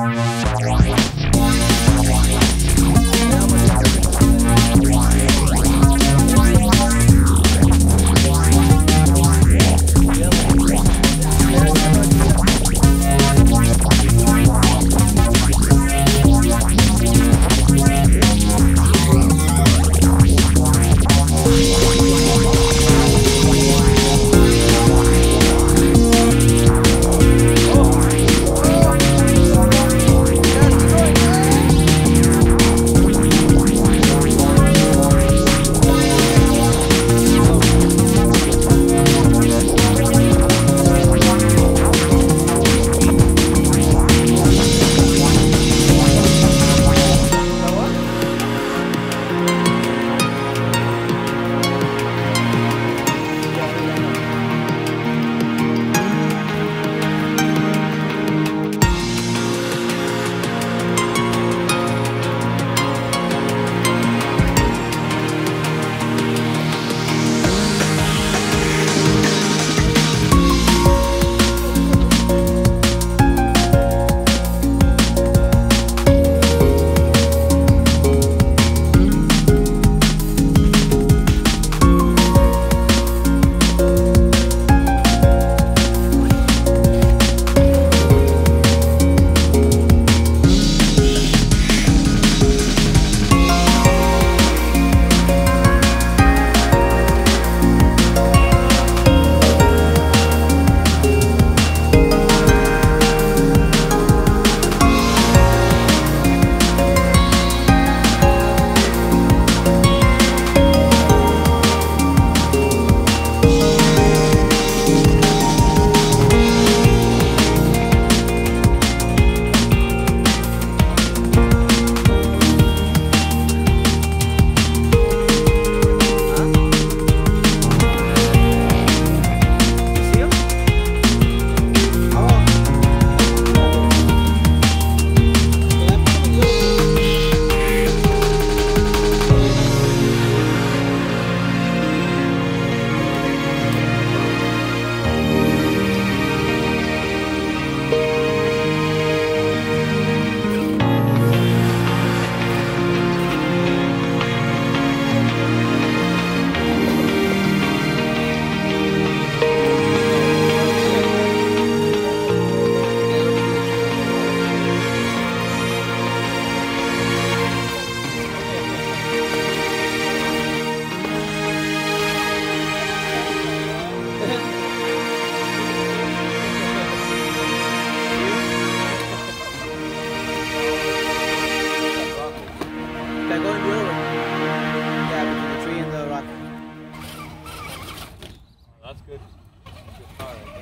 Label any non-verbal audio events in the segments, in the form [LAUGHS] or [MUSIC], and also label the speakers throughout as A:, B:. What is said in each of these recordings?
A: Thanks.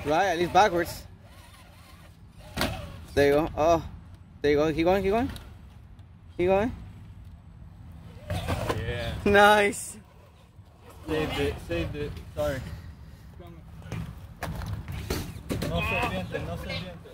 A: Right, at least backwards. There you go. Oh, there you go. Keep going, keep going. Keep going.
B: Yeah. [LAUGHS]
A: Nice.
B: Saved it, saved it. Sorry. No se siente, no se siente.